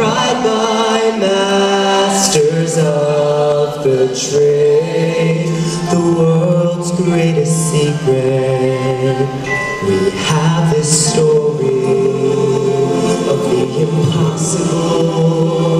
cried by masters of the trade, the world's greatest secret. We have this story of the impossible.